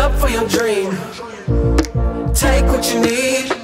up for your dream. Take what you need.